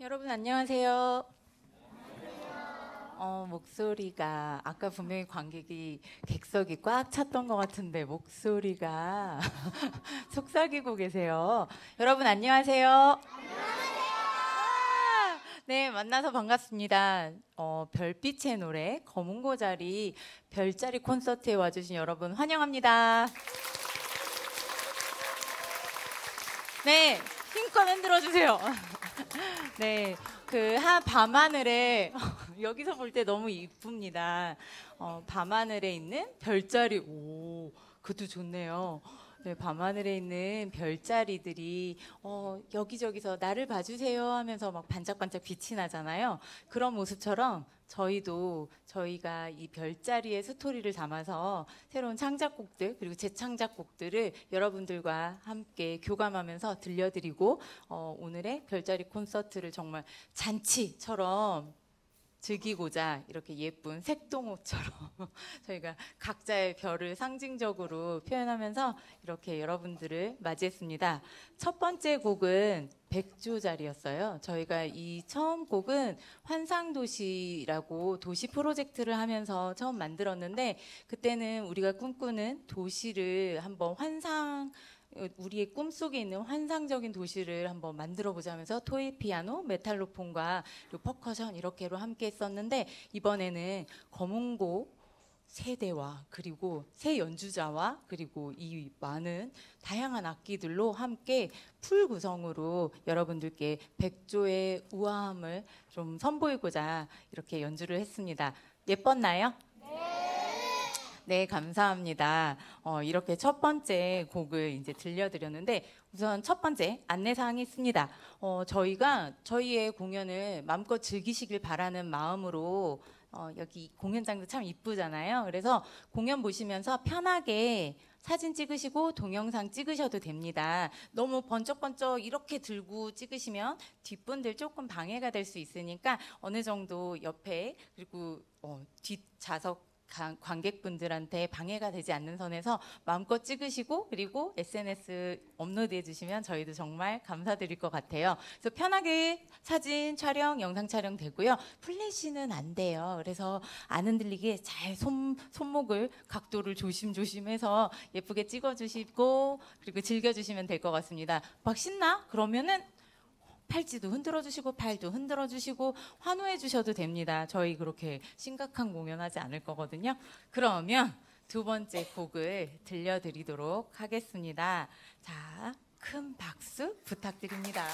여러분 안녕하세요. 어, 목소리가 아까 분명히 관객이 객석이 꽉 찼던 것 같은데 목소리가 속삭이고 계세요. 여러분 안녕하세요. 네, 만나서 반갑습니다. 어, 별빛의 노래 검은 고자리 별자리 콘서트에 와주신 여러분 환영합니다. 네, 힘껏 흔들어 주세요. 네, 그한 밤하늘에 여기서 볼 때 너무 이쁩니다. 어, 밤하늘에 있는 별자리, 오, 그것도 좋네요. 네, 밤하늘에 있는 별자리들이 어, 여기저기서 나를 봐주세요 하면서 막 반짝반짝 빛이 나잖아요. 그런 모습처럼 저희도 저희가 이 별자리의 스토리를 담아서 새로운 창작곡들 그리고 재창작곡들을 여러분들과 함께 교감하면서 들려드리고 어, 오늘의 별자리 콘서트를 정말 잔치처럼 즐기고자 이렇게 예쁜 색동호처럼 저희가 각자의 별을 상징적으로 표현하면서 이렇게 여러분들을 맞이했습니다. 첫 번째 곡은 백조자리였어요. 저희가 이 처음 곡은 환상도시라고 도시 프로젝트를 하면서 처음 만들었는데 그때는 우리가 꿈꾸는 도시를 한번 환상 우리의 꿈속에 있는 환상적인 도시를 한번 만들어 보자 면서 toy 피아노, metallophone과 퍼커션 이렇게로 함께 했었는데 이번에는 거문고 세 대와 그리고 세 연주자와 그리고 이 많은 다양한 악기들로 함께 full 구성으로 여러분들께 백조의 우아함을 좀 선보이고자 이렇게 연주를 했습니다. 예뻤나요? 네, 감사합니다. 어, 이렇게 첫 번째 곡을 이제 들려드렸는데 우선 첫 번째 안내사항이 있습니다. 어, 저희가 저희의 공연을 마음껏 즐기시길 바라는 마음으로 어, 여기 공연장도 참 이쁘잖아요. 그래서 공연 보시면서 편하게 사진 찍으시고 동영상 찍으셔도 됩니다. 너무 번쩍번쩍 이렇게 들고 찍으시면 뒷분들 조금 방해가 될 수 있으니까 어느 정도 옆에 그리고 어, 뒷좌석 관객분들한테 방해가 되지 않는 선에서 마음껏 찍으시고 그리고 SNS 업로드해 주시면 저희도 정말 감사드릴 것 같아요. 그래서 편하게 사진 촬영, 영상 촬영 되고요. 플래시는 안 돼요. 그래서 안 흔들리게 잘 손, 손목을 각도를 조심조심해서 예쁘게 찍어주시고 그리고 즐겨주시면 될 것 같습니다. 막 신나? 그러면은 팔찌도 흔들어 주시고 팔도 흔들어 주시고 환호해 주셔도 됩니다. 저희 그렇게 심각한 공연하지 않을 거거든요. 그러면 두 번째 곡을 들려드리도록 하겠습니다. 자, 큰 박수 부탁드립니다.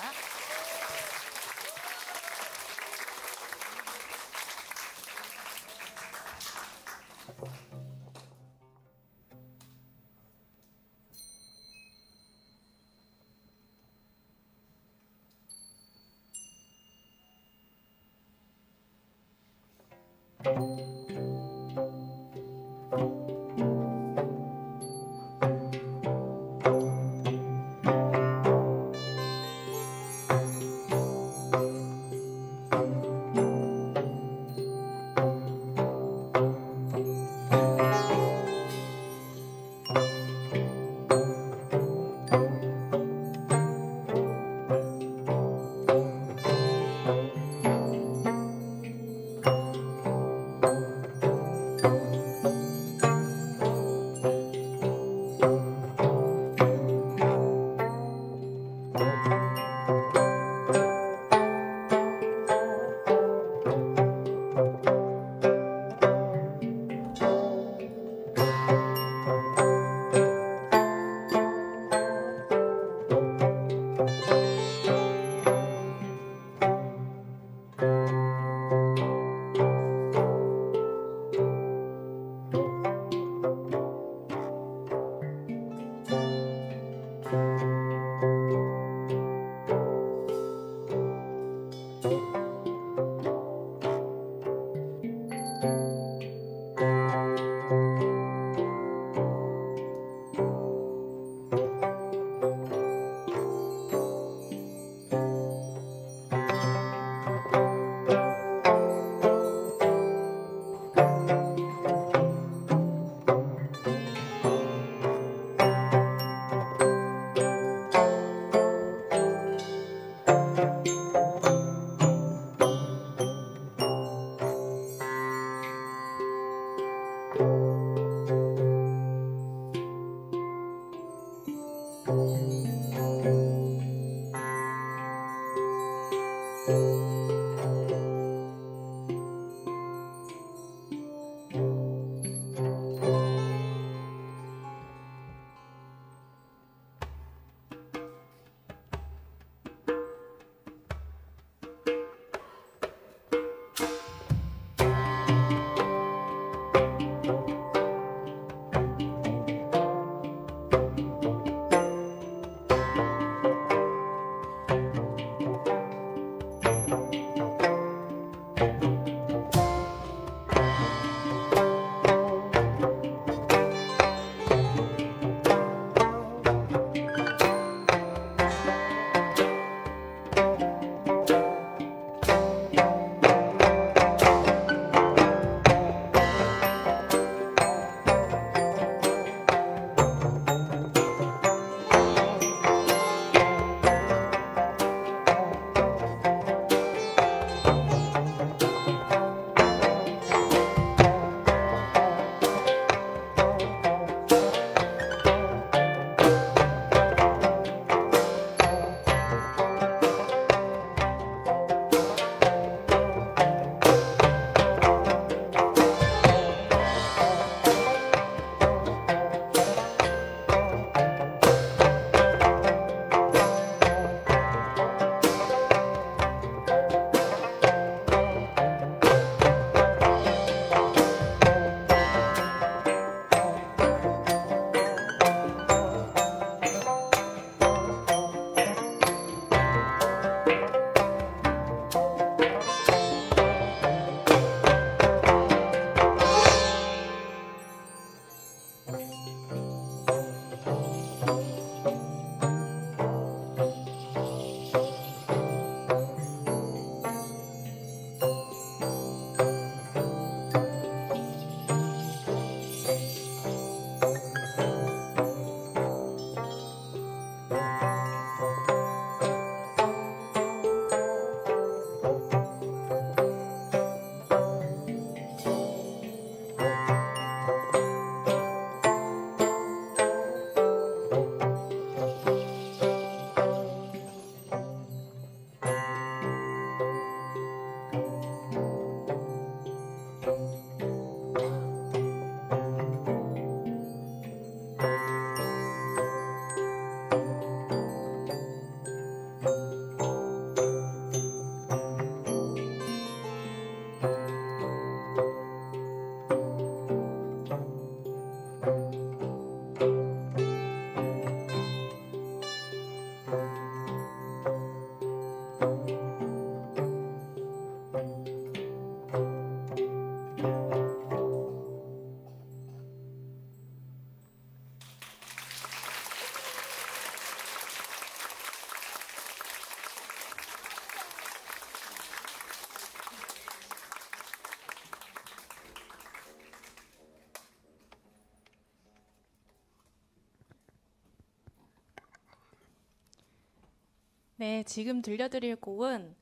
네, 지금 들려드릴 곡은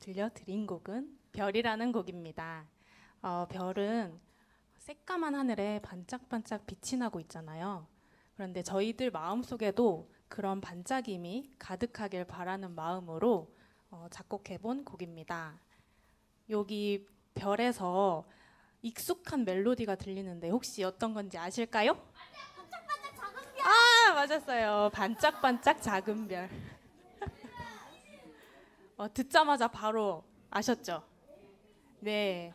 들려드린 곡은 별이라는 곡입니다. 어, 별은 새까만 하늘에 반짝반짝 빛이 나고 있잖아요. 그런데 저희들 마음속에도 그런 반짝임이 가득하길 바라는 마음으로 어, 작곡해본 곡입니다. 여기 별에서 익숙한 멜로디가 들리는데 혹시 어떤 건지 아실까요? 아 맞았어요. 반짝반짝 작은 별. 어, 듣자마자 바로 아셨죠? 네.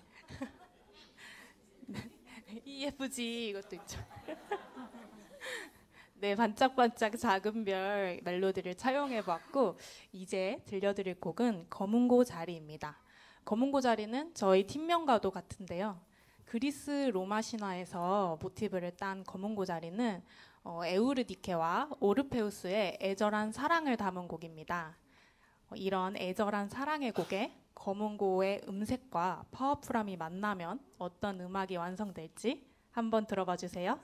EFG 이것도 있죠. 네, 반짝반짝 작은 별 멜로디를 차용해봤고 이제 들려드릴 곡은 검은고 자리입니다. 검은고 자리는 저희 팀명과도 같은데요. 그리스 로마 신화에서 모티브를 딴 검은고 자리는 어, 에우르디케와 오르페우스의 애절한 사랑을 담은 곡입니다. 어, 이런 애절한 사랑의 곡에 검은 고의 음색과 파워풀함이 만나면 어떤 음악이 완성될지 한번 들어봐 주세요.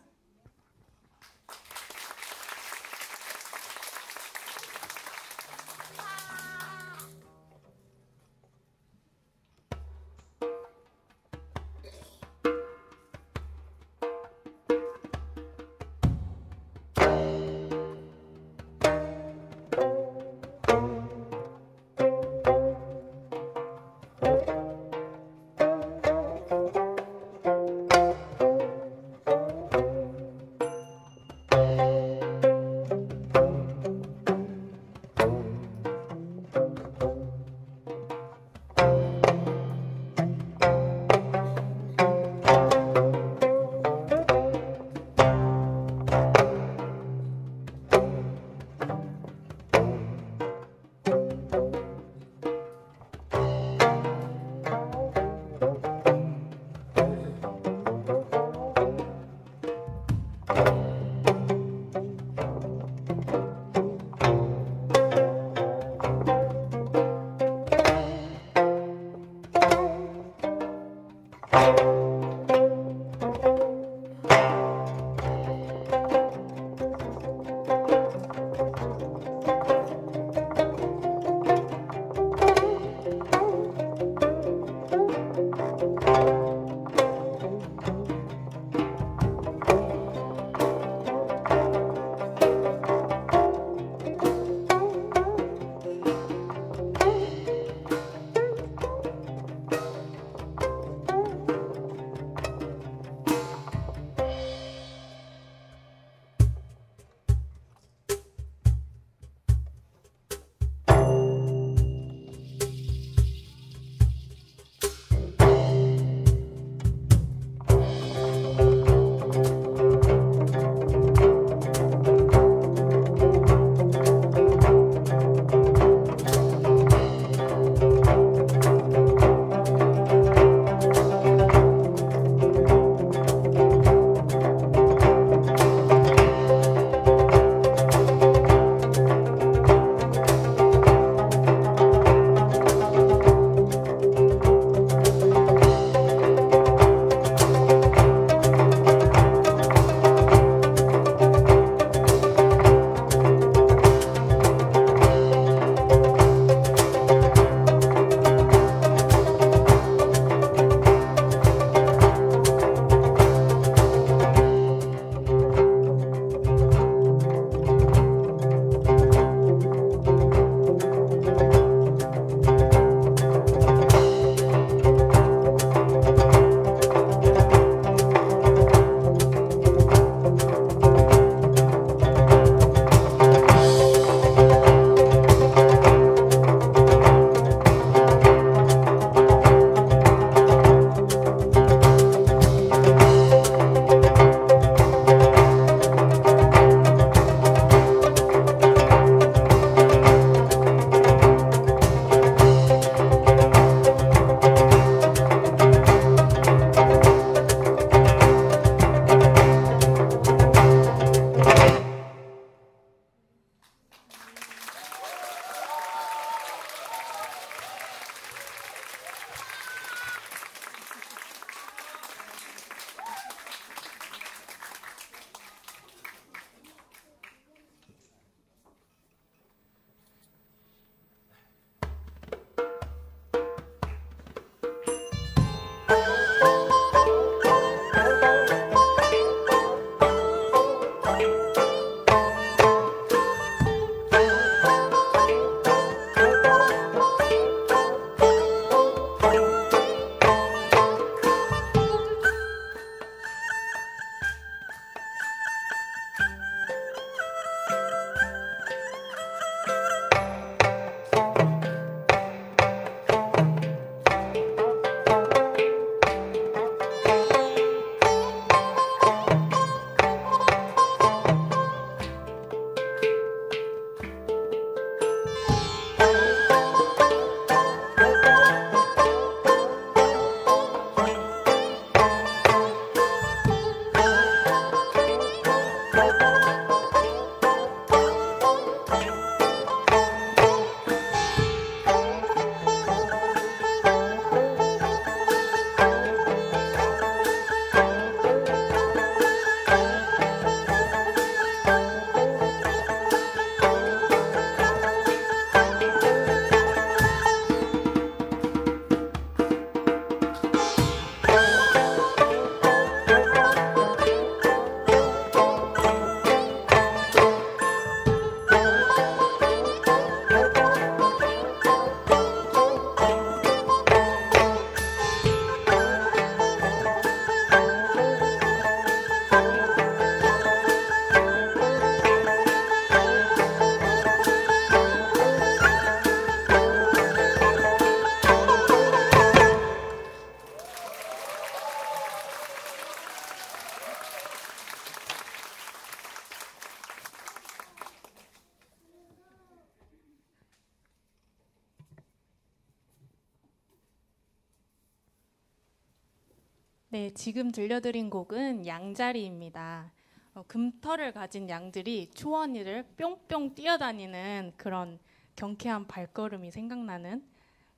네, 지금 들려드린 곡은 양자리입니다. 어, 금털을 가진 양들이 초원이를 뿅뿅 뛰어다니는 그런 경쾌한 발걸음이 생각나는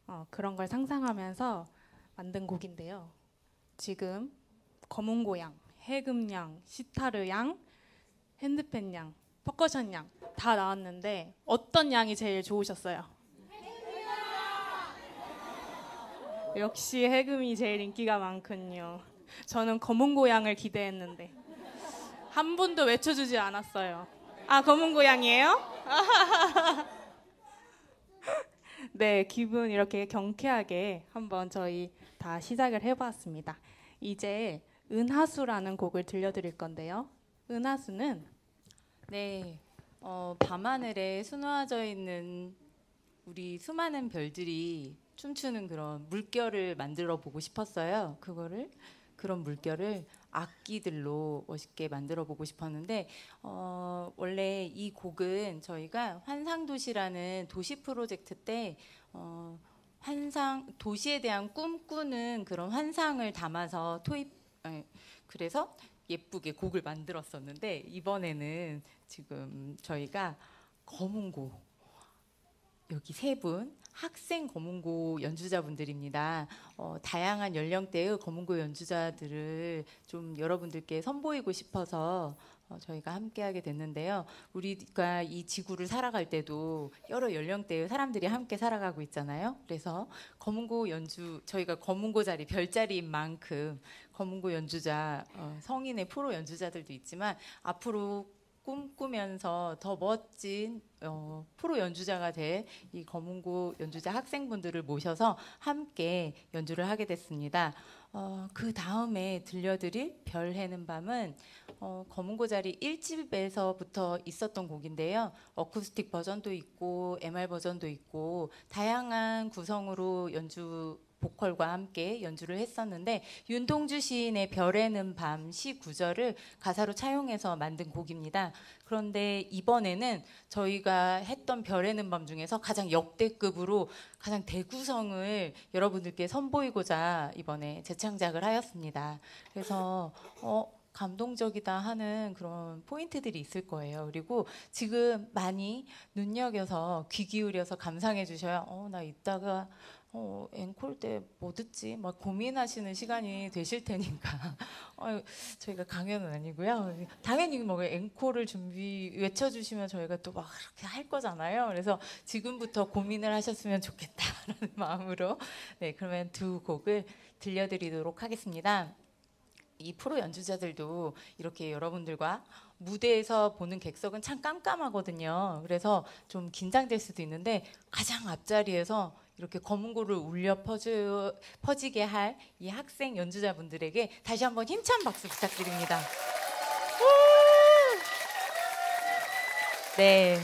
어, 그런 걸 상상하면서 만든 곡인데요. 지금 검은 고양, 해금양, 시타르 양, 핸드팬 양, 퍼커션 양 다 나왔는데 어떤 양이 제일 좋으셨어요? 역시 해금이 제일 인기가 많군요. 저는 검은 고양을 기대했는데 한 분도 외쳐주지 않았어요. 아 검은 고양이에요? 네, 기분 이렇게 경쾌하게 한번 저희 다 시작을 해봤습니다. 이제 은하수라는 곡을 들려드릴 건데요. 은하수는 네, 어, 밤하늘에 수놓아져 있는 우리 수많은 별들이 춤추는 그런 물결을 만들어 보고 싶었어요. 그거를 그런 물결을 악기들로 멋있게 만들어 보고 싶었는데 어, 원래 이 곡은 저희가 환상도시라는 도시 프로젝트 때 어, 환상 도시에 대한 꿈꾸는 그런 환상을 담아서 토입 아니, 그래서 예쁘게 곡을 만들었었는데 이번에는 지금 저희가 검은고 여기 세 분 학생 검은고 연주자분들입니다. 어, 다양한 연령대의 검은고 연주자들을 좀 여러분들께 선보이고 싶어서 어, 저희가 함께하게 됐는데요. 우리가 이 지구를 살아갈 때도 여러 연령대의 사람들이 함께 살아가고 있잖아요. 그래서 검은고 연주 저희가 검은고 자리 별자리인 만큼 검은고 연주자 어, 성인의 프로 연주자들도 있지만 앞으로 꿈꾸면서 더 멋진 어, 프로 연주자가 될 이 검은고 연주자 학생분들을 모셔서 함께 연주를 하게 됐습니다. 어, 그 다음에 들려드릴 별 해는 밤은 어, 검은고 자리 1집에서부터 있었던 곡인데요. 어쿠스틱 버전도 있고 MR 버전도 있고 다양한 구성으로 연주 보컬과 함께 연주를 했었는데 윤동주 시인의 별에는 밤 시 구절을 가사로 차용해서 만든 곡입니다. 그런데 이번에는 저희가 했던 별에는 밤 중에서 가장 역대급으로 가장 대구성을 여러분들께 선보이고자 이번에 재창작을 하였습니다. 그래서 어 감동적이다 하는 그런 포인트들이 있을 거예요. 그리고 지금 많이 눈여겨서 귀 기울여서 감상해 주셔야 어 나 이따가 어, 앵콜 때 뭐 듣지? 막 고민하시는 시간이 되실 테니까. 어, 저희가 강연은 아니고요. 당연히 뭐 앵콜을 준비 외쳐주시면 저희가 또 막 그렇게 할 거잖아요. 그래서 지금부터 고민을 하셨으면 좋겠다라는 마음으로 네 그러면 두 곡을 들려드리도록 하겠습니다. 이 프로 연주자들도 이렇게 여러분들과 무대에서 보는 객석은 참 깜깜하거든요. 그래서 좀 긴장될 수도 있는데 가장 앞자리에서 이렇게 검은고를 울려 퍼주, 퍼지게 할 이 학생 연주자분들에게 다시 한번 힘찬 박수 부탁드립니다. 네.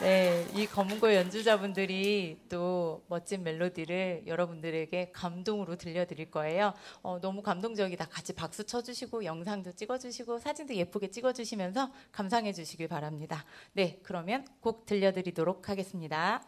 네, 이 검은고 연주자분들이 또 멋진 멜로디를 여러분들에게 감동으로 들려드릴 거예요. 어, 너무 감동적이다. 같이 박수 쳐주시고 영상도 찍어주시고 사진도 예쁘게 찍어주시면서 감상해 주시길 바랍니다. 네, 그러면 곡 들려드리도록 하겠습니다.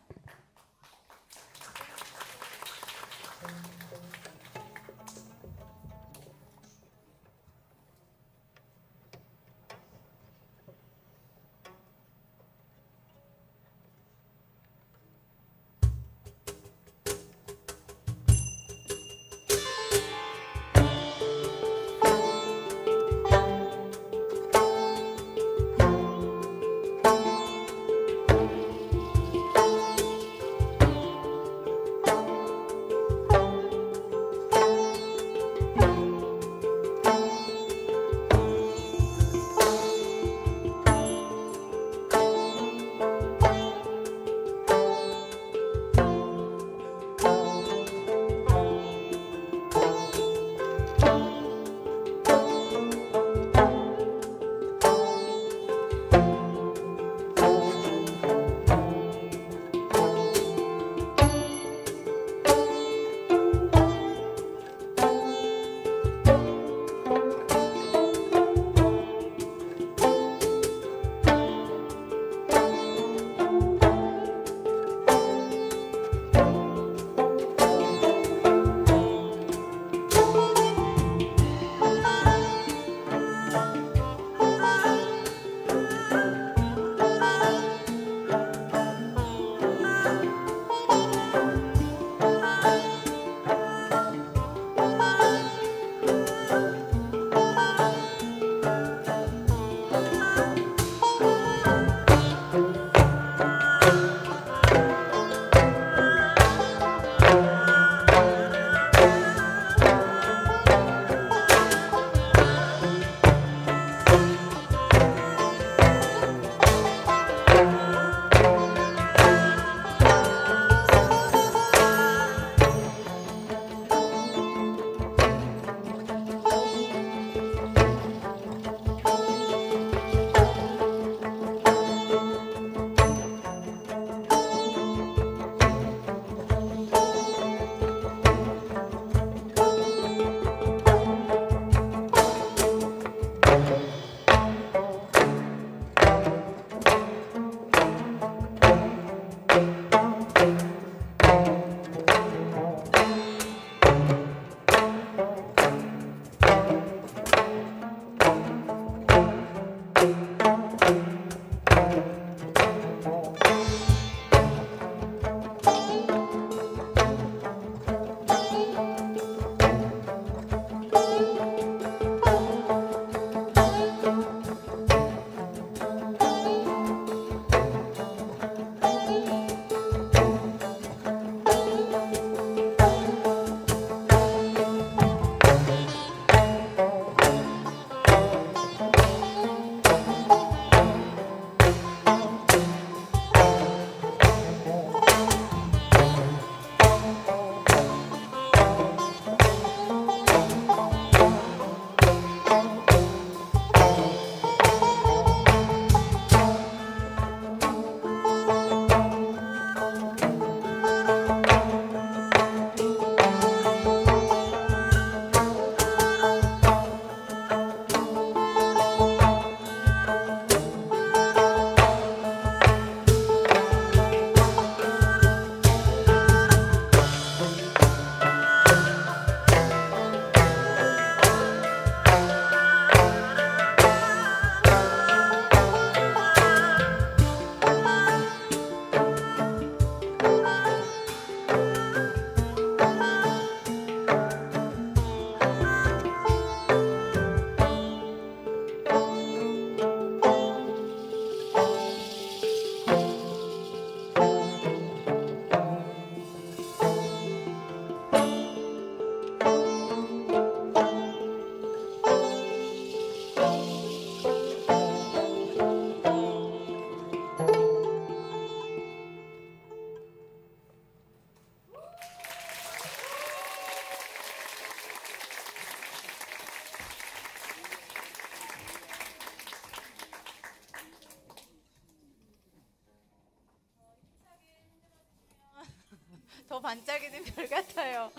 반짝이는 별 같아요.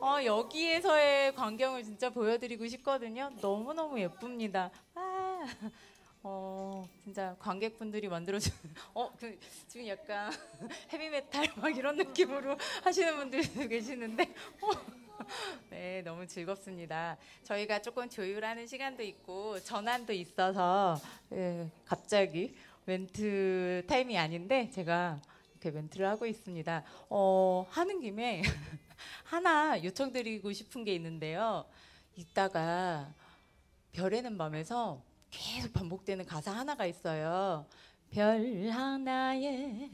어, 여기에서의 광경을 진짜 보여드리고 싶거든요. 너무너무 예쁩니다. 아, 어, 진짜 관객분들이 만들어준, 어, 그, 지금 약간 헤비메탈 막 이런 느낌으로 하시는 분들도 계시는데, 어, 네, 너무 즐겁습니다. 저희가 조금 조율하는 시간도 있고, 전환도 있어서, 예, 갑자기 멘트 타임이 아닌데, 제가 이렇게 멘트를 하고 있습니다. 어, 하는 김에 하나 요청드리고 싶은 게 있는데요. 이따가 별에는 밤에서 계속 반복되는 가사 하나가 있어요. 별 하나에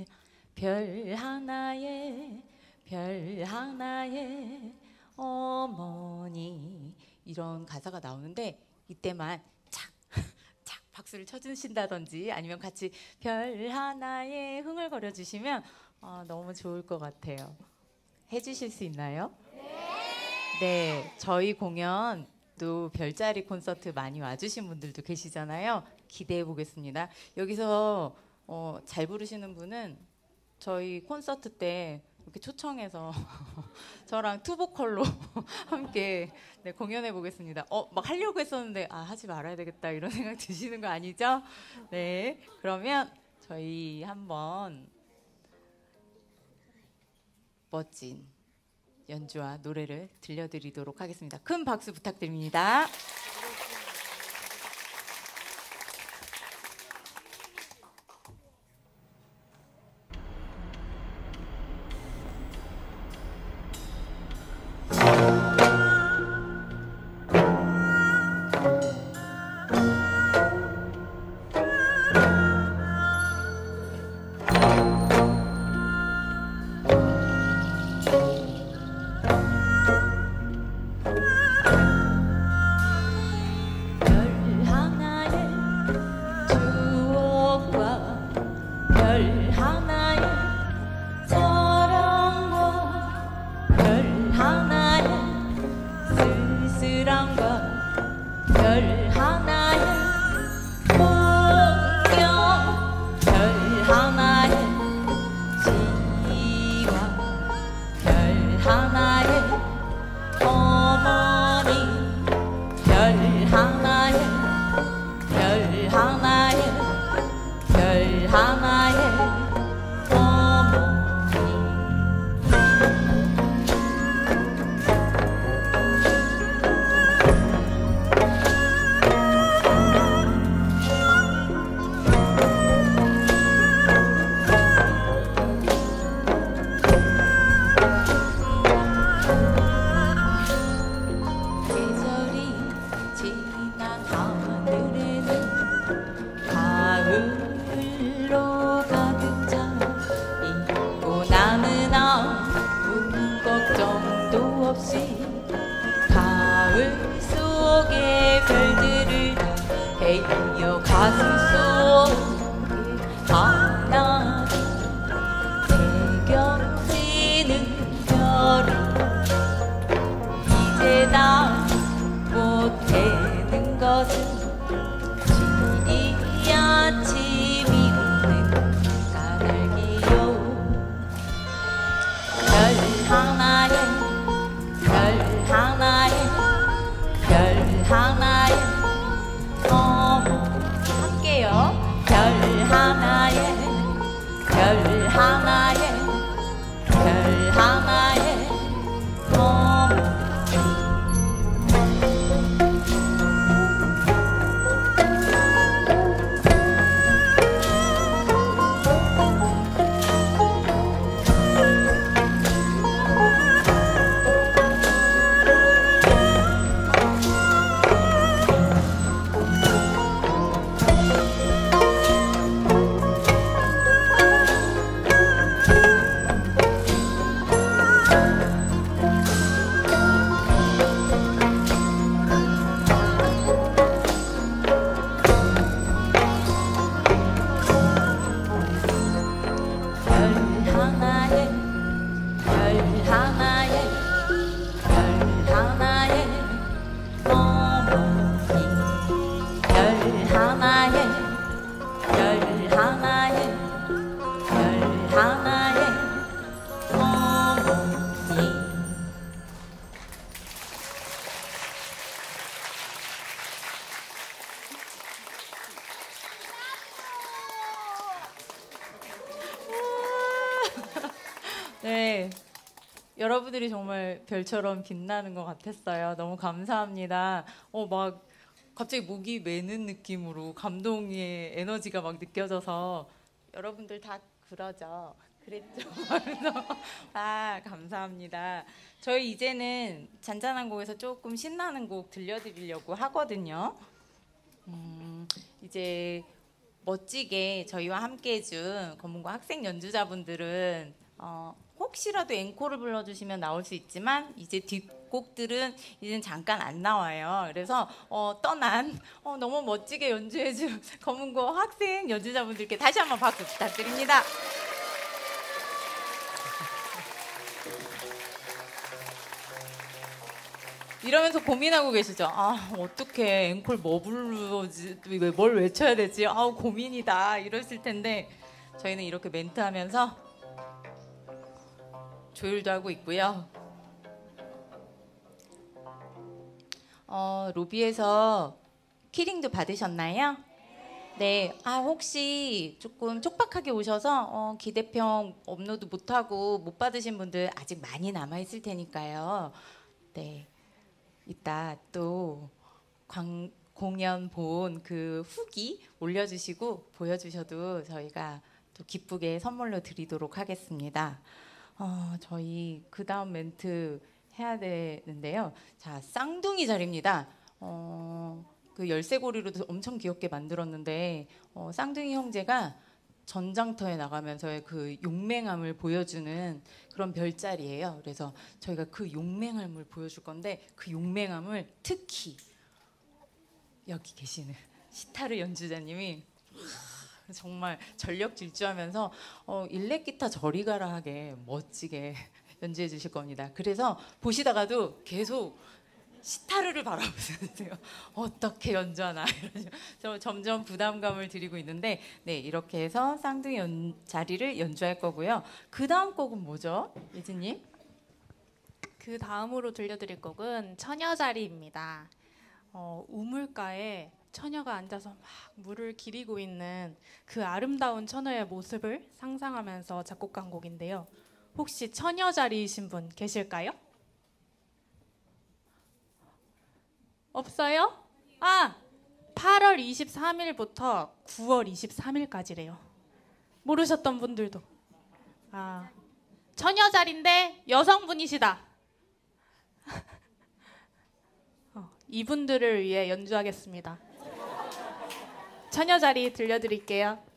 별 하나에 별 하나에 어머니 이런 가사가 나오는데 이때만 박수를 쳐주신다든지 아니면 같이 별 하나에 흥얼거려 주시면 어, 너무 좋을 것 같아요. 해주실 수 있나요? 네, 저희 공연도 별자리 콘서트 많이 와주신 분들도 계시잖아요. 기대해 보겠습니다. 여기서 어, 잘 부르시는 분은 저희 콘서트 때 이렇게 초청해서 저랑 투보컬로 함께 네, 공연해 보겠습니다. 어, 막 하려고 했었는데 아 하지 말아야 되겠다 이런 생각 드시는 거 아니죠? 네, 그러면 저희 한번 멋진 연주와 노래를 들려드리도록 하겠습니다. 큰 박수 부탁드립니다. 네. 여러분들이 정말 별처럼 빛나는 것 같았어요. 너무 감사합니다. 어, 막 갑자기 목이 메는 느낌으로 감동의 에너지가 막 느껴져서 여러분들 다 그러죠. 그랬죠. 아 감사합니다. 저희 이제는 잔잔한 곡에서 조금 신나는 곡 들려드리려고 하거든요. 음, 이제 멋지게 저희와 함께 해준 검은고 학생 연주자분들은 어, 혹시라도 앵콜을 불러주시면 나올 수 있지만 이제 뒷곡들은 이제 잠깐 안 나와요. 그래서 어, 떠난 어, 너무 멋지게 연주해준 검은고 학생 연주자분들께 다시 한번 박수 부탁드립니다. 이러면서 고민하고 계시죠. 아 어떻게 앵콜 뭐 부르지, 뭘 외쳐야 되지? 아 고민이다 이러실 텐데 저희는 이렇게 멘트하면서 조율도 하고 있고요. 어, 로비에서 키링도 받으셨나요? 네. 아, 혹시 조금 촉박하게 오셔서 어, 기대평 업로드 못하고 못 받으신 분들 아직 많이 남아있을 테니까요. 네. 이따 또 광, 공연 본 그 후기 올려주시고 보여주셔도 저희가 또 기쁘게 선물로 드리도록 하겠습니다. 어, 저희 그 다음 멘트 해야 되는데요. 자, 쌍둥이 자리입니다. 어, 그 열쇠고리로도 엄청 귀엽게 만들었는데 어, 쌍둥이 형제가 전장터에 나가면서의 그 용맹함을 보여주는 그런 별자리예요. 그래서 저희가 그 용맹함을 보여줄 건데 그 용맹함을 특히 여기 계시는 시타르 연주자님이 정말 전력 질주하면서 어, 일렉 기타 저리 가라 하게 멋지게 연주해 주실 겁니다. 그래서 보시다가도 계속 시타르를 바라보세요. 어떻게 연주하나 이러죠. 점점 부담감을 드리고 있는데 네 이렇게 해서 쌍둥이 연, 자리를 연주할 거고요. 그 다음 곡은 뭐죠, 예진님? 그 다음으로 들려드릴 곡은 처녀 자리입니다. 어, 우물가에 처녀가 앉아서 막 물을 기리고 있는 그 아름다운 처녀의 모습을 상상하면서 작곡한 곡인데요. 혹시 처녀 자리이신 분 계실까요? 없어요? 아, 8월 23일부터 9월 23일까지래요. 모르셨던 분들도. 아, 처녀 자리인데 여성분이시다. 어, 이분들을 위해 연주하겠습니다. 처녀 자리 들려드릴게요.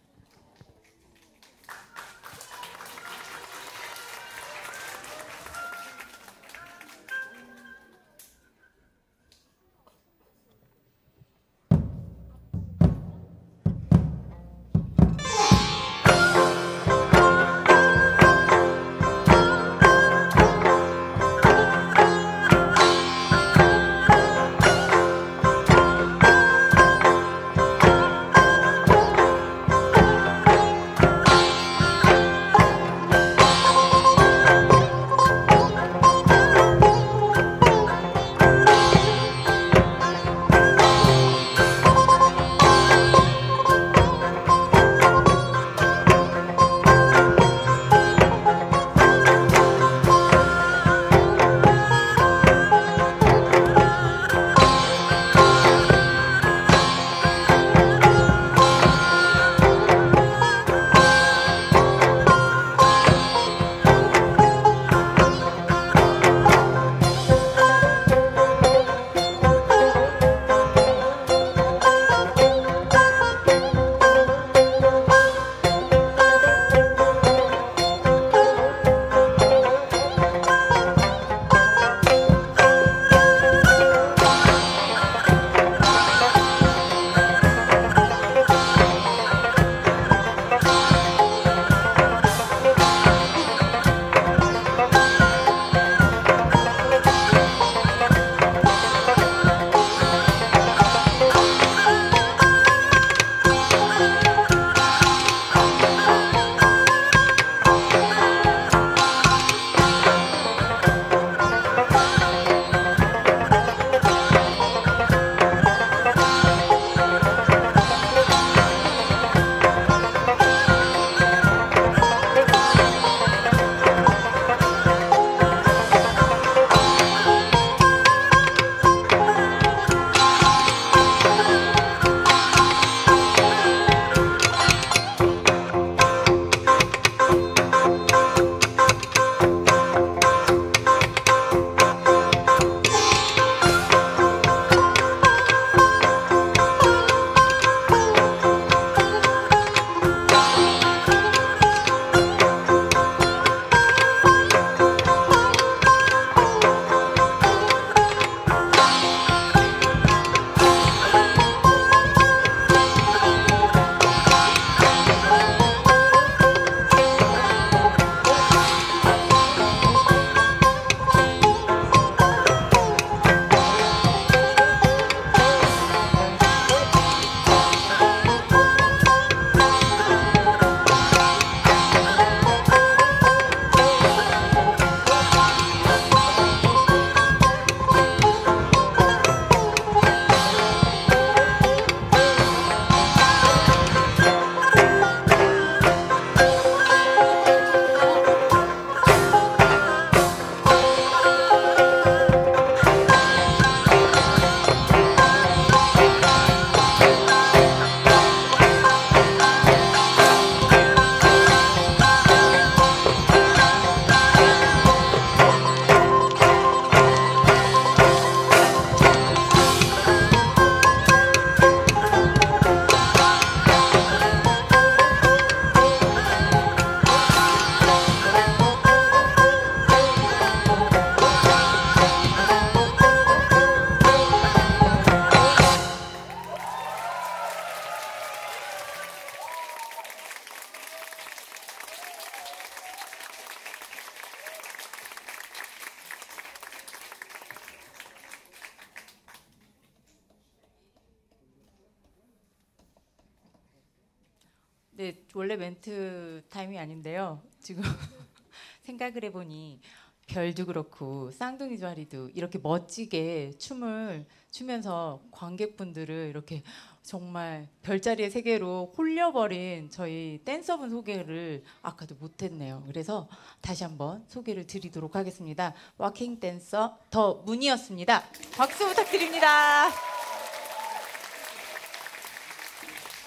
원래 멘트 타임이 아닌데요. 지금 생각을 해보니 별도 그렇고 쌍둥이 자리도 이렇게 멋지게 춤을 추면서 관객분들을 이렇게 정말 별자리의 세계로 홀려버린 저희 댄서분 소개를 아까도 못했네요. 그래서 다시 한번 소개를 드리도록 하겠습니다. 와킹 댄서 더 문이었습니다. 박수 부탁드립니다.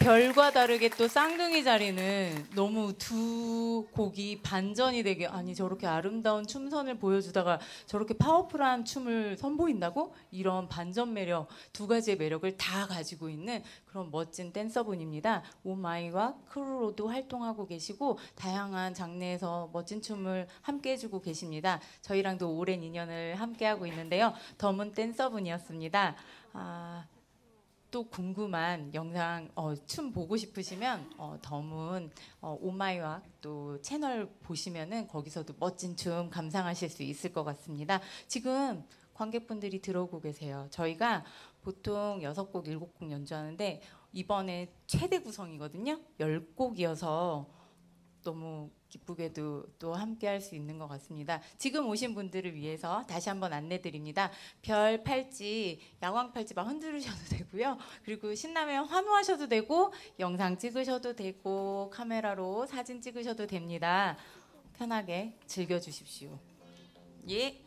별과 다르게 또 쌍둥이 자리는 너무 두 곡이 반전이 되게 아니 저렇게 아름다운 춤선을 보여주다가 저렇게 powerful한 춤을 선보인다고 이런 반전 매력 두 가지의 매력을 다 가지고 있는 그런 멋진 댄서분입니다. 오마이와 crew로도 활동하고 계시고 다양한 장르에서 멋진 춤을 함께 해주고 계십니다. 저희랑도 오랜 인연을 함께 하고 있는데요. 더문 댄서분이었습니다. 아, 또 궁금한 영상 어, 춤 보고 싶으시면 어, 덤은 어, 오마이와 또 채널 보시면은 거기서도 멋진 춤 감상하실 수 있을 것 같습니다. 지금 관객분들이 들어오고 계세요. 저희가 보통 여섯 곡 일곱 곡 연주하는데 이번에 최대 구성이거든요. 열 곡이어서 너무 기쁘게도 또 함께 할 수 있는 것 같습니다. 지금 오신 분들을 위해서 다시 한번 안내 드립니다. 별 팔찌, 야광 팔찌 막 흔들으셔도 되고요. 그리고 신나면 환호하셔도 되고 영상 찍으셔도 되고 카메라로 사진 찍으셔도 됩니다. 편하게 즐겨 주십시오. 예.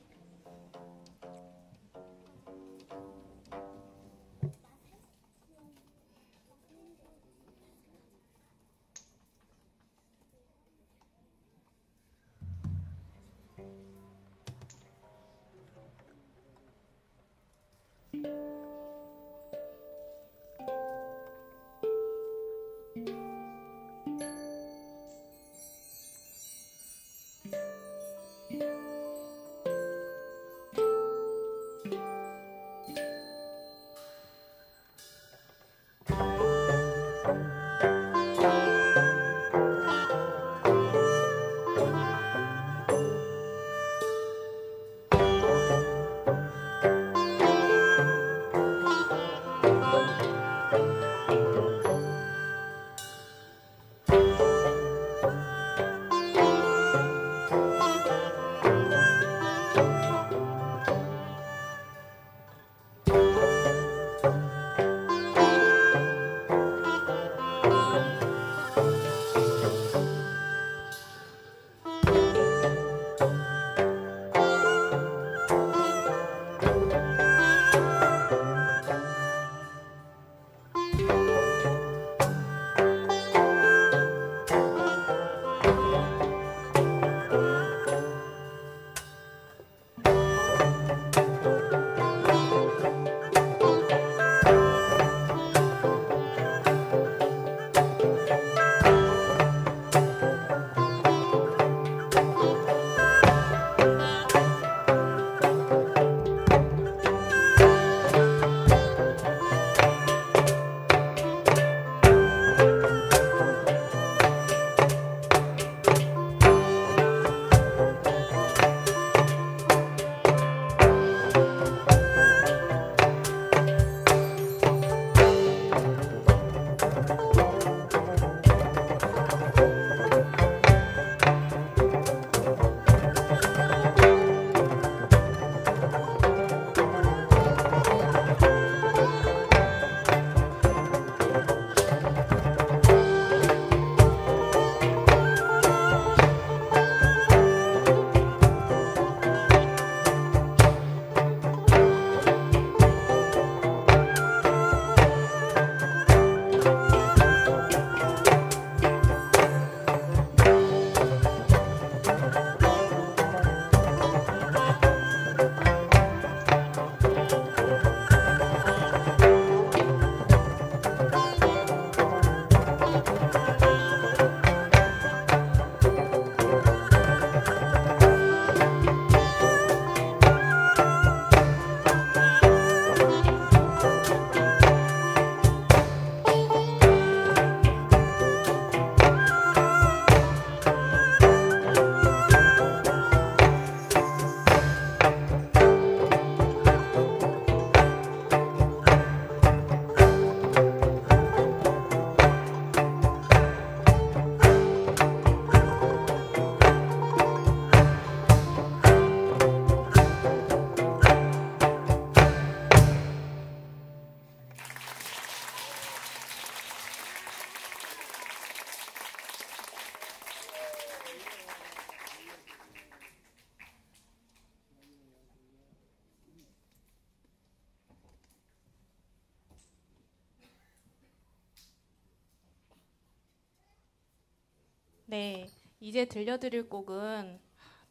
이제 들려드릴 곡은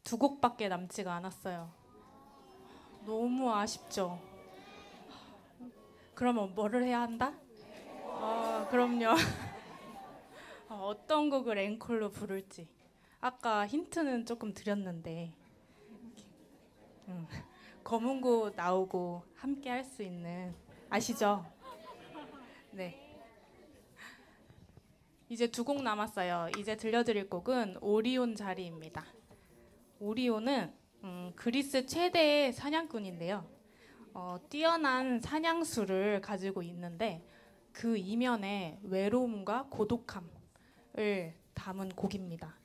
두 곡밖에 남지가 않았어요. 너무 아쉽죠? 그러면 뭐를 해야 한다? 아, 그럼요. 어, 어떤 곡을 앵콜로 부를지. 아까 힌트는 조금 드렸는데 음, 검은고 나오고 함께 할 수 있는 아시죠? 네. 이제 두 곡 남았어요. 이제 들려드릴 곡은 오리온 자리입니다. 오리온은 음, 그리스 최대의 사냥꾼인데요. 어, 뛰어난 사냥수를 가지고 있는데 그 이면에 외로움과 고독함을 담은 곡입니다.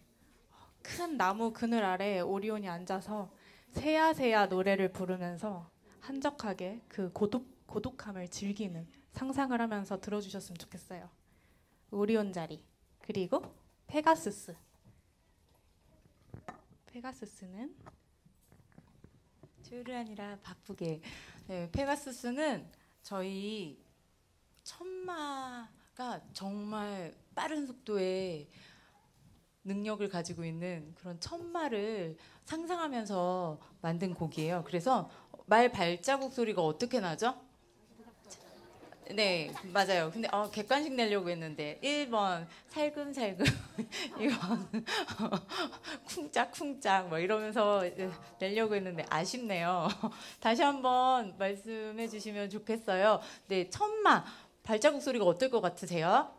큰 나무 그늘 아래 오리온이 앉아서 새야새야 노래를 부르면서 한적하게 그 고독, 고독함을 즐기는 상상을 하면서 들어주셨으면 좋겠어요. 오리온 자리 그리고 페가수스 페가수스는 조율이 아니라 바쁘게. 네, 페가수스는 저희 천마가 정말 빠른 속도의 능력을 가지고 있는 그런 천마를 상상하면서 만든 곡이에요. 그래서 말 발자국 소리가 어떻게 나죠? 네, 맞아요. 근데 어, 객관식 내려고 했는데 1번 살금살금 2번 쿵짝쿵짝 뭐 이러면서 내려고 했는데 아쉽네요. 다시 한번 말씀해 주시면 좋겠어요. 네, 천마 발자국 소리가 어떨 것 같으세요?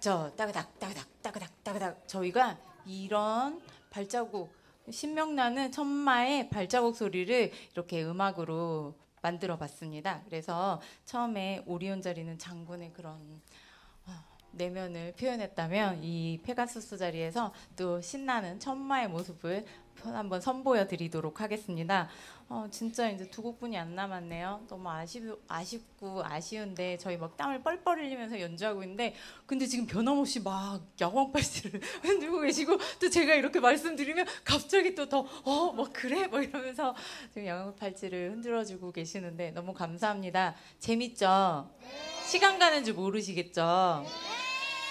저 따그닥 따그닥 따그닥 따그닥 저희가 이런 발자국 신명나는 천마의 발자국 소리를 이렇게 음악으로 만들어 봤습니다. 그래서 처음에 오리온 자리는 장군의 그런 어, 내면을 표현했다면 이 페가수스 자리에서 또 신나는 천마의 모습을 한번 선보여 드리도록 하겠습니다. 어, 진짜 이제 두 곡뿐이 안 남았네요. 너무 아쉽, 아쉽고 아쉬운데 저희 막 땀을 뻘뻘 흘리면서 연주하고 있는데 근데 지금 변함없이 막 야광 팔찌를 흔들고 계시고 또 제가 이렇게 말씀드리면 갑자기 또 더 어 뭐 그래 뭐 이러면서 지금 야광 팔찌를 흔들어주고 계시는데 너무 감사합니다. 재밌죠? 시간 가는 줄 모르시겠죠?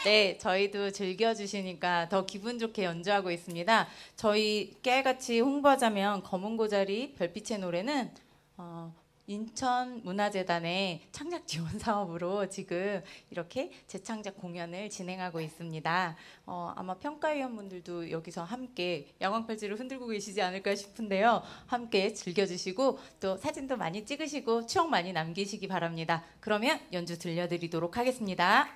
네, 저희도 즐겨주시니까 더 기분 좋게 연주하고 있습니다. 저희 깨알같이 홍보하자면 검은 고자리 별빛의 노래는 어, 인천 문화재단의 창작 지원 사업으로 지금 이렇게 재창작 공연을 진행하고 있습니다. 어, 아마 평가위원분들도 여기서 함께 야광팔찌를 흔들고 계시지 않을까 싶은데요. 함께 즐겨주시고 또 사진도 많이 찍으시고 추억 많이 남기시기 바랍니다. 그러면 연주 들려드리도록 하겠습니다.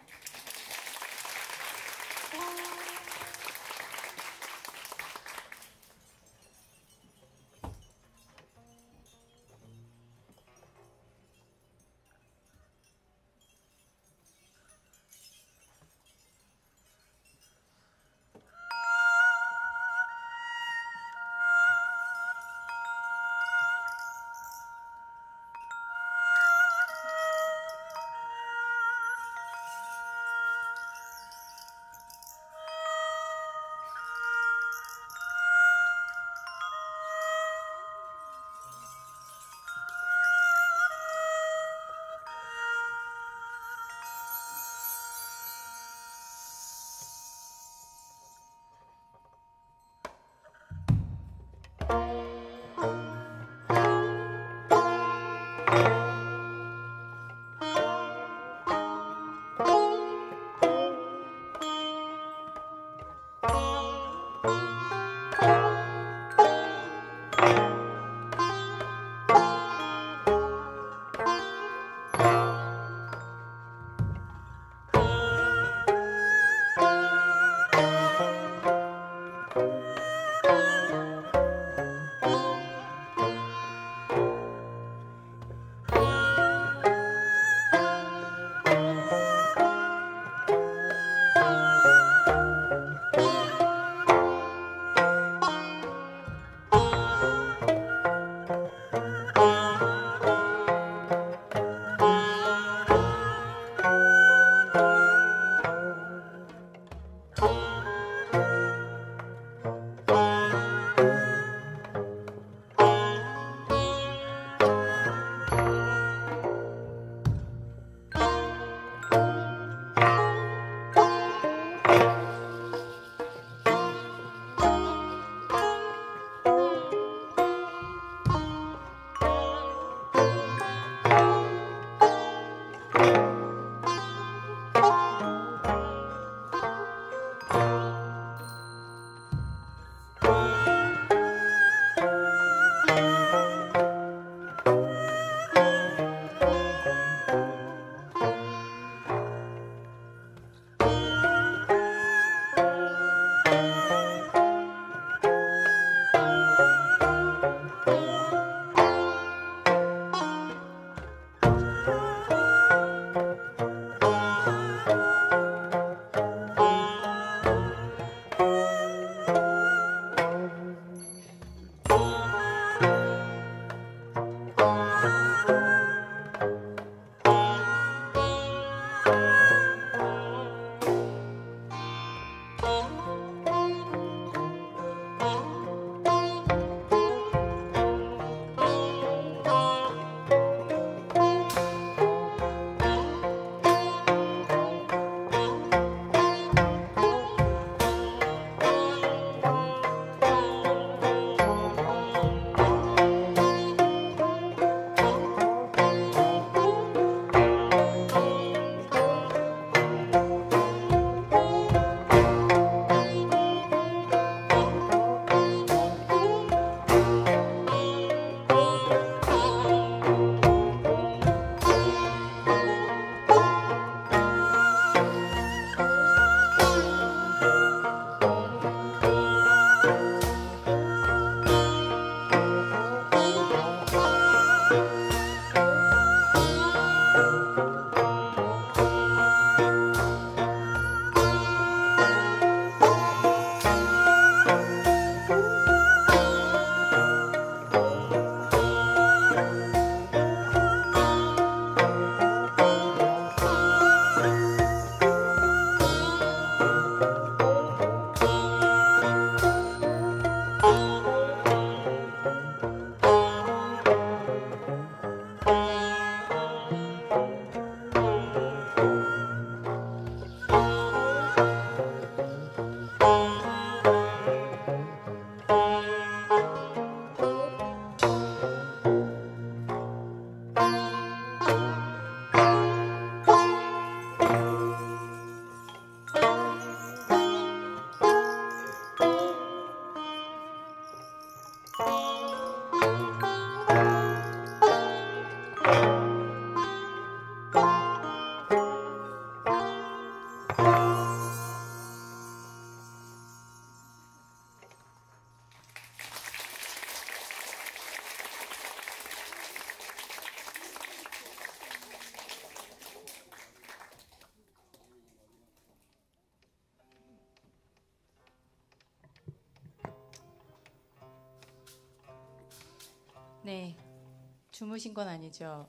주무신 건 아니죠.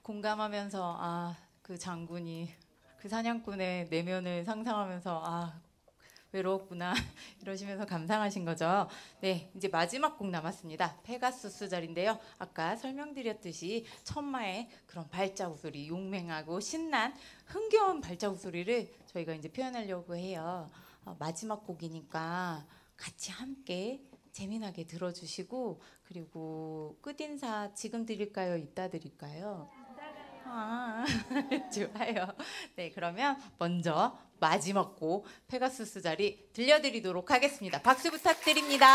공감하면서 아, 그 장군이 그 사냥꾼의 내면을 상상하면서 아, 외로웠구나 이러시면서 감상하신 거죠. 네, 이제 마지막 곡 남았습니다. 페가수스 자리인데요. 아까 설명드렸듯이 천마의 그런 발자국 소리, 용맹하고 신난 흥겨운 발자국 소리를 저희가 이제 표현하려고 해요. 어, 마지막 곡이니까 같이 함께 재미나게 들어주시고 그리고 끝인사 지금 드릴까요? 이따 드릴까요? 아, 좋아요. 네, 그러면 먼저 마지막 곡 페가수스 자리 들려드리도록 하겠습니다. 박수 부탁드립니다.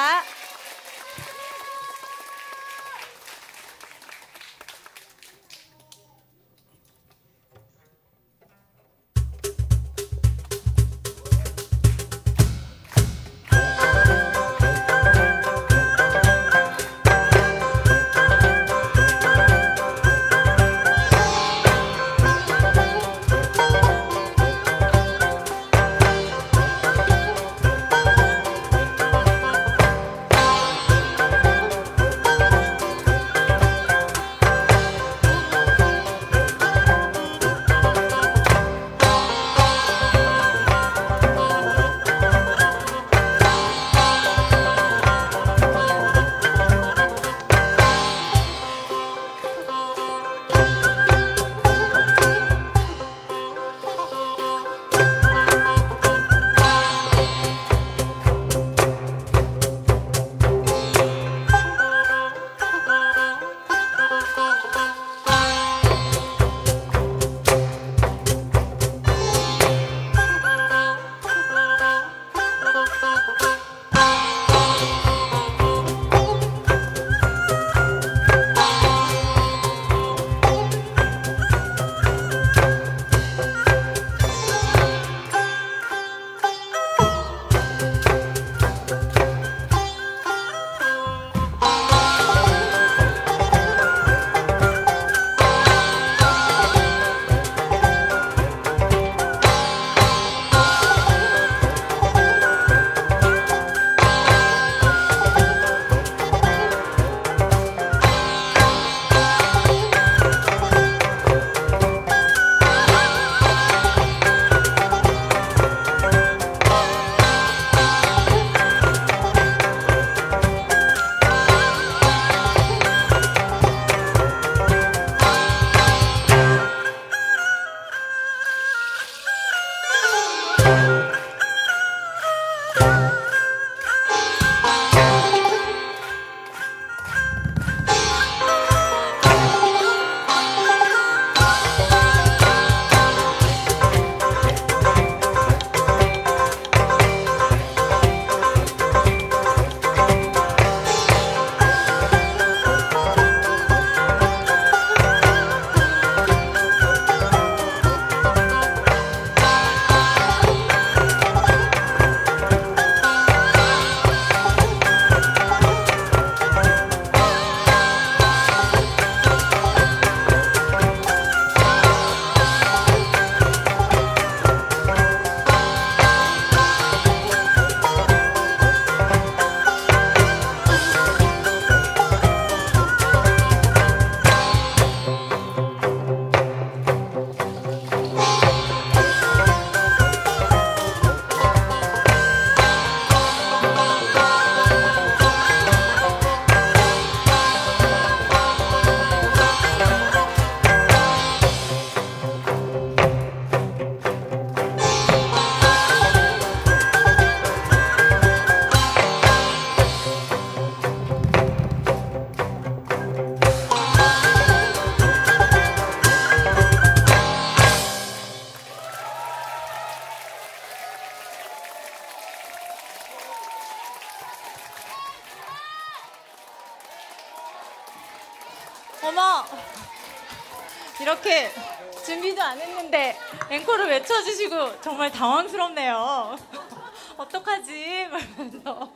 정말 당황스럽네요. 어떡하지? 말면서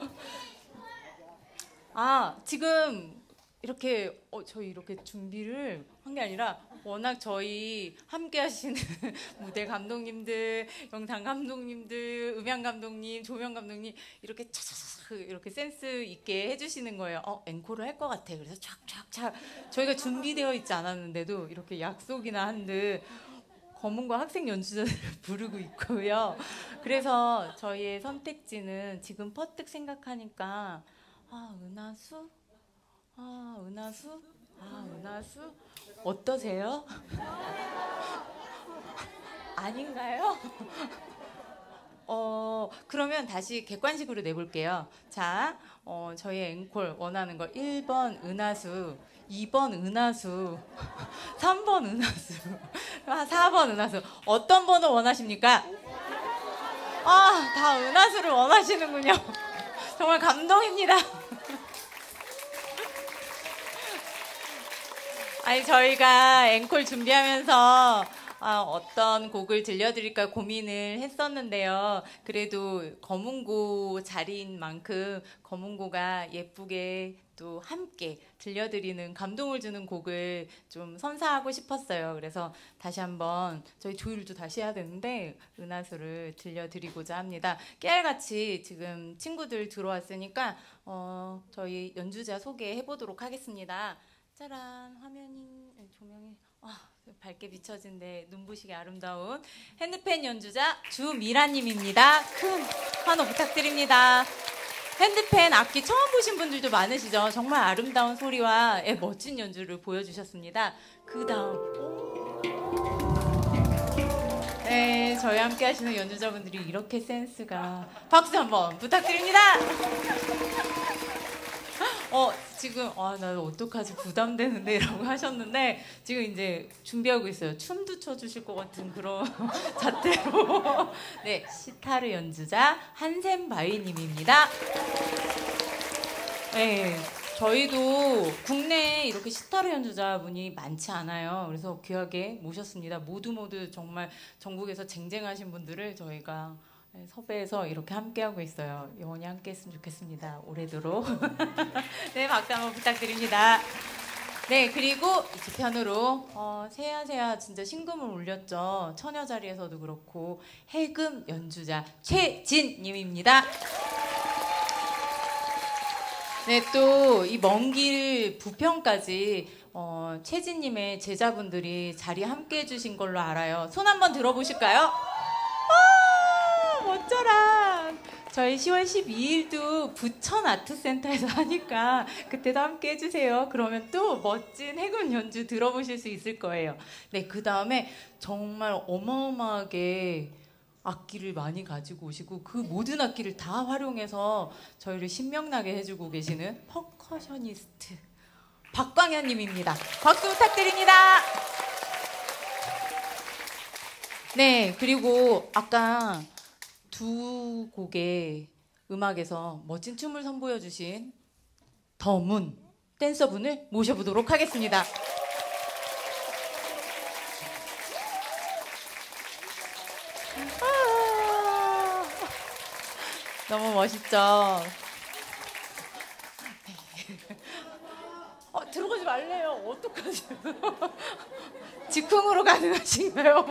아 지금 이렇게 어, 저희 이렇게 준비를 한 게 아니라 워낙 저희 함께 하시는 무대 감독님들, 영상 감독님들, 음향 감독님, 조명 감독님 이렇게 차차차 이렇게 센스 있게 해주시는 거예요. 어 앵콜을 할 것 같아. 그래서 촥촥촥 저희가 준비되어 있지 않았는데도 이렇게 약속이나 한 듯 검은과 학생 연주자를 부르고 있고요. 그래서 저희의 선택지는 지금 퍼뜩 생각하니까 아 은하수, 아 은하수, 아 은하수 어떠세요? 아닌가요? 어 그러면 다시 객관식으로 내볼게요. 자, 어, 저희 앵콜 원하는 거 1번 은하수, 2번 은하수, 3번 은하수, 4번 은하수. 어떤 번호 원하십니까? 아, 다 은하수를 원하시는군요. 정말 감동입니다. 아니, 저희가 앵콜 준비하면서 아, 어떤 곡을 들려드릴까 고민을 했었는데요. 그래도 검은고 자리인 만큼 검은고가 예쁘게 또 함께 들려드리는 감동을 주는 곡을 좀 선사하고 싶었어요. 그래서 다시 한번 저희 조율도 다시 해야 되는데 은하수를 들려드리고자 합니다. 깨알같이 지금 친구들 들어왔으니까 어, 저희 연주자 소개해 보도록 하겠습니다. 짜란 화면이 조명이 아, 밝게 비춰진데 눈부시게 아름다운 핸드펜 연주자 주미라님입니다. 큰 환호 부탁드립니다. 핸드펜 악기 처음 보신 분들도 많으시죠? 정말 아름다운 소리와 예, 멋진 연주를 보여주셨습니다. 그 다음. 네, 저희 함께 하시는 연주자분들이 이렇게 센스가. 박수 한번 부탁드립니다. 어, 지금, 아, 나 어떡하지? 부담되는데? 라고 하셨는데, 지금 이제 준비하고 있어요. 춤도 춰주실 것 같은 그런 자태로. 네, 시타르 연주자 한샘바위님입니다. 네, 저희도 국내에 이렇게 시타르 연주자분이 많지 않아요. 그래서 귀하게 모셨습니다. 모두 모두 정말 전국에서 쟁쟁하신 분들을 저희가 네, 섭외해서 이렇게 함께하고 있어요. 영원히 함께했으면 좋겠습니다. 올해도록. 네, 박수 한번 부탁드립니다. 네, 그리고 이편으로 어, 세야세야 진짜 신금을 울렸죠. 처녀 자리에서도 그렇고 해금 연주자 최진님입니다. 네, 또 이 먼 길 부평까지 어, 최진님의 제자분들이 자리 함께 해주신 걸로 알아요. 손 한번 들어보실까요? 아, 멋져라. 저희 10월 12일도 부천 아트센터에서 하니까 그때도 함께 해주세요. 그러면 또 멋진 해군 연주 들어보실 수 있을 거예요. 네, 그 다음에 정말 어마어마하게 악기를 많이 가지고 오시고 그 모든 악기를 다 활용해서 저희를 신명나게 해주고 계시는 퍼커셔니스트 박광현님입니다. 박수 부탁드립니다. 네, 그리고 아까 두 곡의 음악에서 멋진 춤을 선보여 주신 더문 댄서분을 모셔보도록 하겠습니다. 아, 너무 멋있죠? 어, 들어가지 말래요. 어떡하지? 즉흥으로 가능하신가요?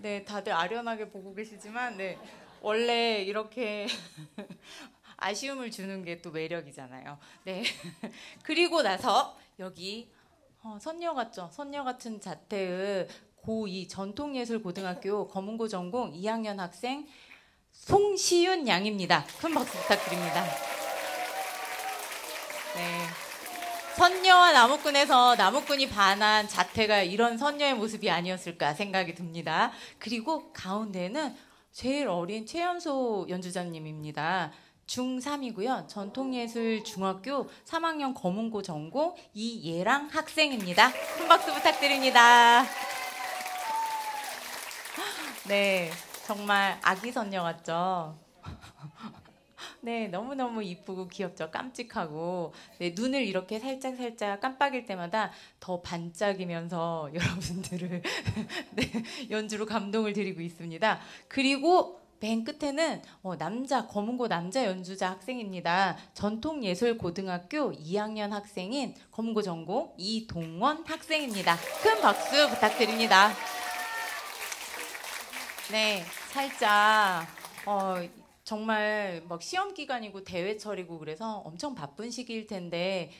네, 다들 아련하게 보고 계시지만, 네, 원래 이렇게 아쉬움을 주는 게 또 매력이잖아요. 네, 그리고 나서 여기 어, 선녀 같죠? 선녀 같은 자태의 고2 전통예술고등학교 검은고 전공 2학년 학생 송시윤 양입니다. 큰 박수 부탁드립니다. 네. 선녀와 나무꾼에서 나무꾼이 반한 자태가 이런 선녀의 모습이 아니었을까 생각이 듭니다. 그리고 가운데는 제일 어린 최연소 연주자님입니다. 중3이고요. 전통예술 중학교 3학년 검은고 전공 이예랑 학생입니다. 큰 박수 부탁드립니다. 네, 정말 아기 선녀 같죠? 네, 너무너무 이쁘고 귀엽죠. 깜찍하고. 네, 눈을 이렇게 살짝 살짝 깜빡일 때마다 더 반짝이면서 여러분들을 네, 연주로 감동을 드리고 있습니다. 그리고 맨 끝에는 어, 남자 검은고 남자 연주자 학생입니다. 전통예술고등학교 2학년 학생인 검은고 전공 이동원 학생입니다. 큰 박수 부탁드립니다. 네, 살짝 어, 정말 막 시험 기간이고 대회철이고 그래서 엄청 바쁜 시기일 텐데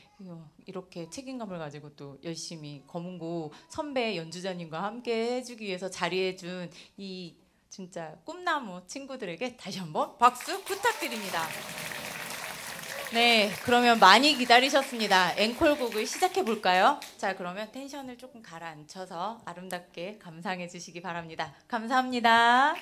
이렇게 책임감을 가지고 또 열심히 검은고 선배 연주자님과 함께 해주기 위해서 자리해준 이 진짜 꿈나무 친구들에게 다시 한번 박수 부탁드립니다. 네, 그러면 많이 기다리셨습니다. 앵콜곡을 시작해 볼까요? 자, 그러면 텐션을 조금 가라앉혀서 아름답게 감상해 주시기 바랍니다. 감사합니다.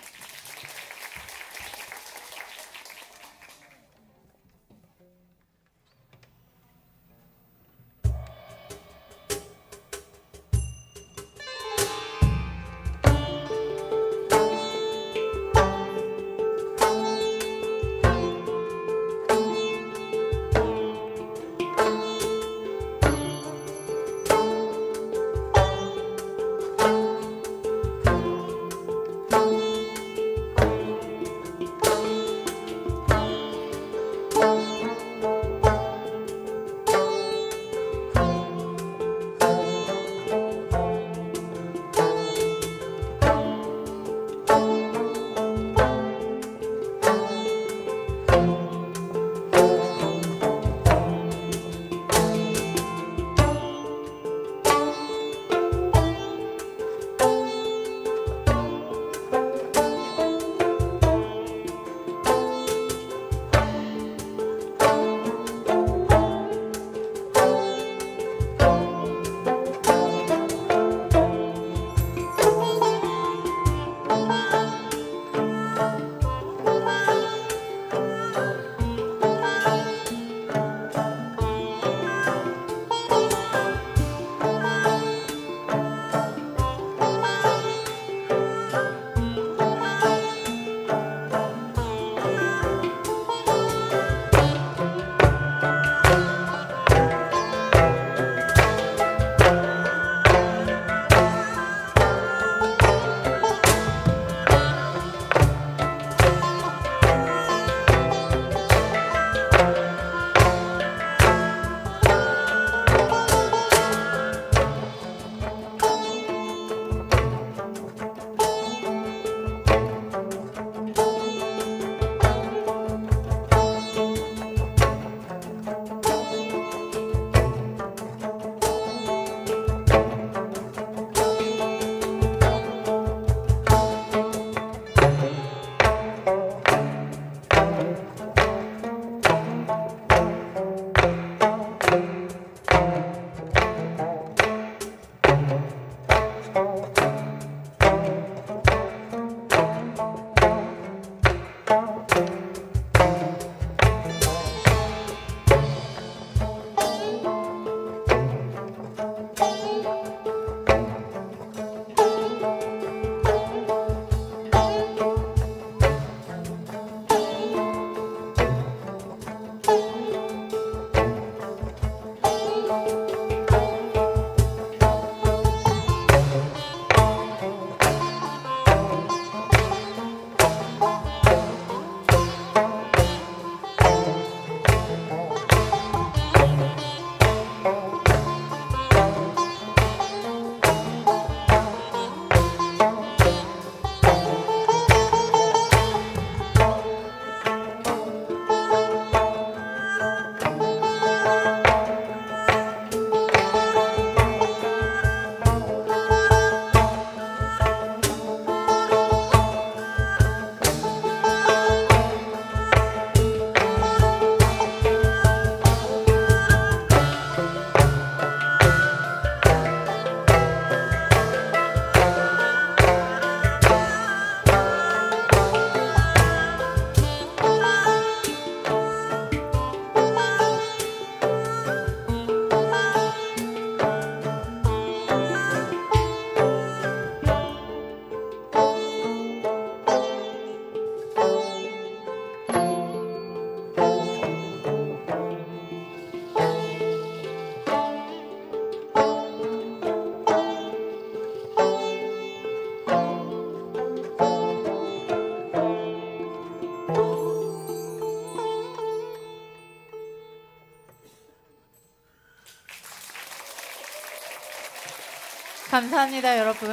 감사합니다, 여러분.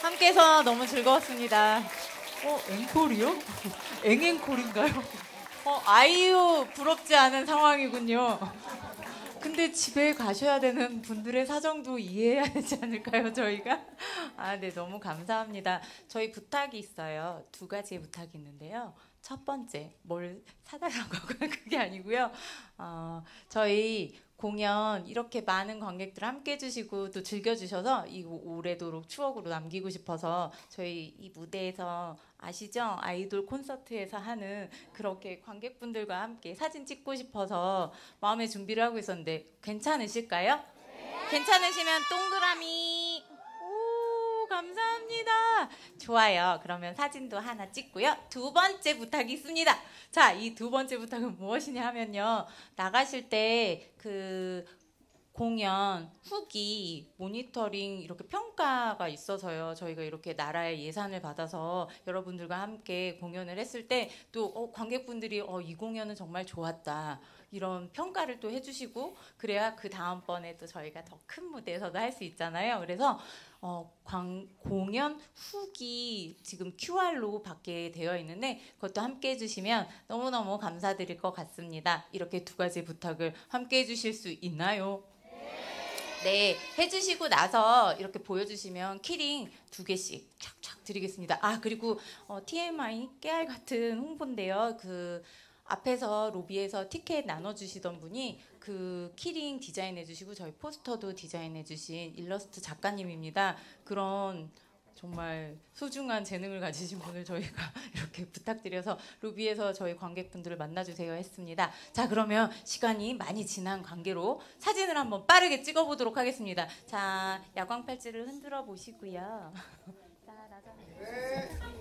함께해서 너무 즐거웠습니다. 어, 앵콜이요? 앵앵콜인가요? 어, 아이유 부럽지 않은 상황이군요. 근데 집에 가셔야 되는 분들의 사정도 이해해야 되지 않을까요, 저희가? 아, 네, 너무 감사합니다. 저희 부탁이 있어요. 두 가지의 부탁이 있는데요. 첫 번째, 뭘 사달라고 그게 아니고요. 어, 저희 공연 이렇게 많은 관객들 함께 해주시고 또 즐겨주셔서 이 오래도록 추억으로 남기고 싶어서 저희 이 무대에서 아시죠? 아이돌 콘서트에서 하는 그렇게 관객분들과 함께 사진 찍고 싶어서 마음의 준비를 하고 있었는데 괜찮으실까요? 괜찮으시면 동그라미. 오, 감사합니다. 좋아요. 그러면 사진도 하나 찍고요. 두 번째 부탁이 있습니다. 자, 이 두 번째 부탁은 무엇이냐 하면요. 나가실 때그 공연 후기 모니터링 이렇게 평가가 있어서요. 저희가 이렇게 나라의 예산을 받아서 여러분들과 함께 공연을 했을 때 또 어, 관객분들이 어, 이 공연은 정말 좋았다. 이런 평가를 또 해주시고 그래야 그 다음번에 또 저희가 더 큰 무대에서도 할 수 있잖아요. 그래서 어, 광, 공연 후기 지금 QR로 받게 되어 있는데 그것도 함께 해주시면 너무너무 감사드릴 것 같습니다. 이렇게 두 가지 부탁을 함께 해주실 수 있나요? 네, 해주시고 나서 이렇게 보여주시면 키링 두 개씩 촥촥 드리겠습니다. 아 그리고 어, TMI 깨알 같은 홍보인데요. 그 앞에서 로비에서 티켓 나눠주시던 분이 그 키링 디자인해 주시고 저희 포스터도 디자인해 주신 일러스트 작가님입니다. 그런 정말 소중한 재능을 가지신 분을 저희가 이렇게 부탁드려서 로비에서 저희 관객분들을 만나주세요 했습니다. 자 그러면 시간이 많이 지난 관계로 사진을 한번 빠르게 찍어보도록 하겠습니다. 자 야광 팔찌를 흔들어 보시고요. 짜라잔.